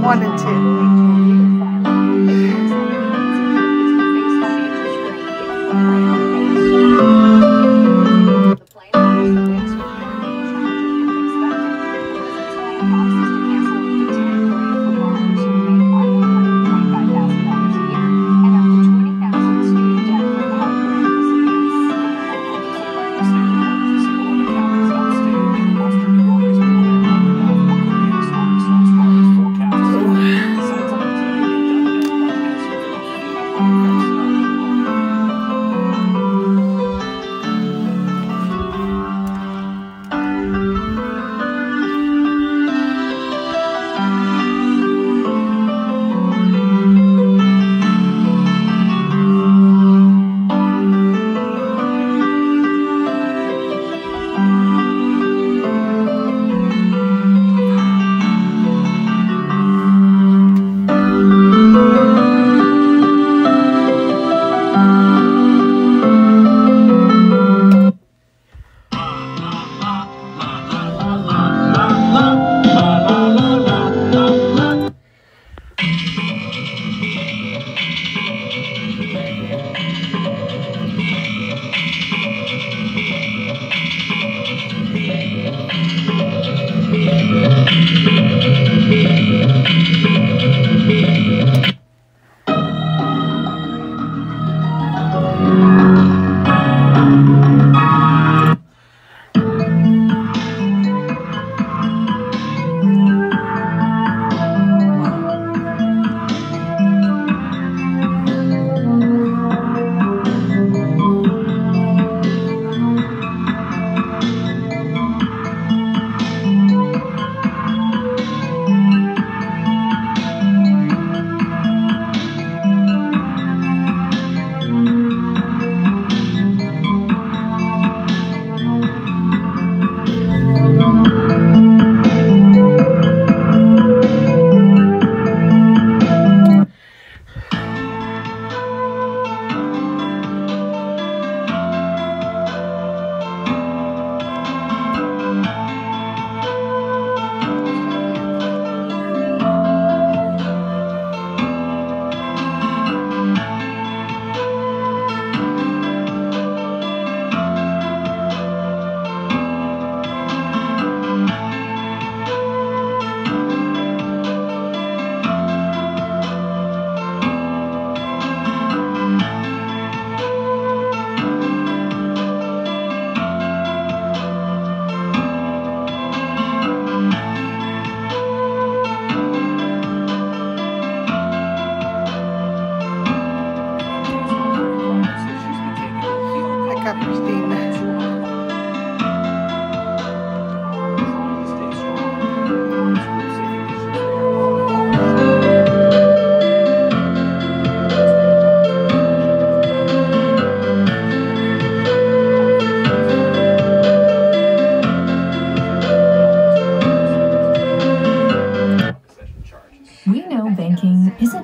One and two.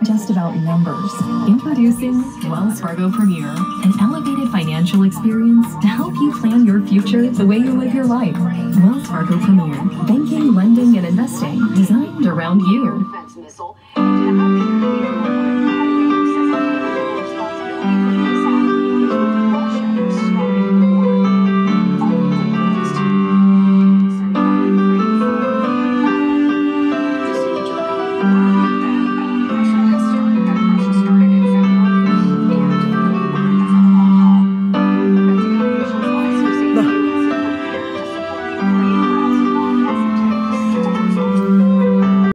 Just about numbers. Introducing Wells Fargo Premier, an elevated financial experience to help you plan your future the way you live your life. Wells Fargo Premier, banking, lending, and investing designed around you.